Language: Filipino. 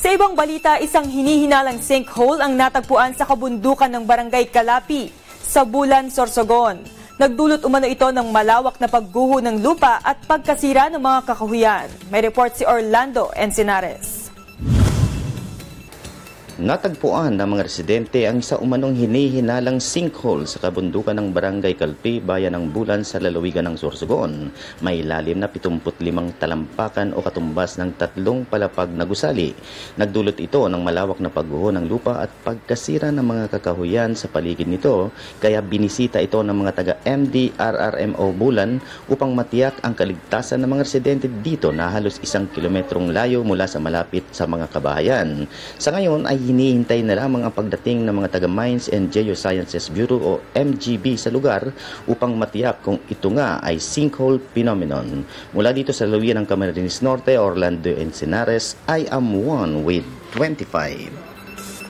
Sa ibang balita, isang hinihinalang sinkhole ang natagpuan sa kabundukan ng barangay Kalapi sa Bulan, Sorsogon. Nagdulot umano ito ng malawak na pagguho ng lupa at pagkasira ng mga kakahuyan. May report si Orlando Encinares. Natagpuan ng mga residente ang isa umanong hinihinalang sinkhole sa kabundukan ng Barangay Kalpi, bayan ng Bulan sa lalawigan ng Sorsogon. May lalim na 75 talampakan o katumbas ng tatlong palapag na gusali. Nagdulot ito ng malawak na pagguho ng lupa at pagkasira ng mga kakahuyan sa paligid nito, kaya binisita ito ng mga taga MDRRMO Bulan upang matiyak ang kaligtasan ng mga residente dito na halos isang kilometrong layo mula sa malapit sa mga kabahayan. Sa ngayon ay hinihintay na lamang ang pagdating ng mga taga Mines and Geosciences Bureau o MGB sa lugar upang matiyak kung ito nga ay sinkhole phenomenon. Mula dito sa lawian ng Camarines Norte, Orlando Encinares, I am one with 25.